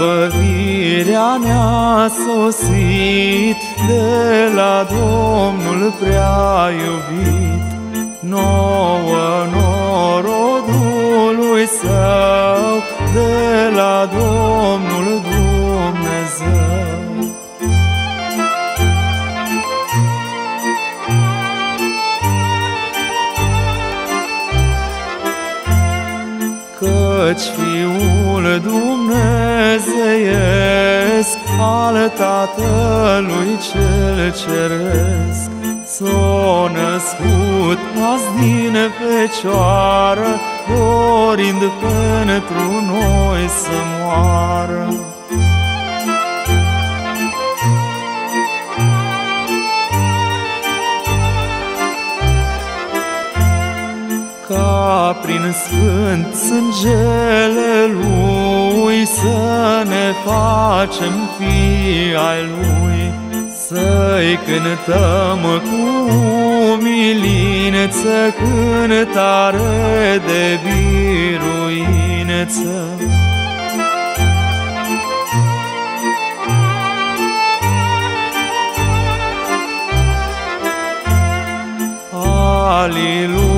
Izbăvirea ne-a sosit de la Domnul prea iubit, nouă norodului său, de la Domnul Dumnezeu. Căci Fiul Dumnezeiesc al Tatălui Cel Ceresc S-o născut azi din Fecioară, Dorind pentru noi să moară. Prin sfânt sângele Lui să ne facem fii ai Lui, să-i cântăm cu umilință cântare de biruință. Aleluia, Aleluia.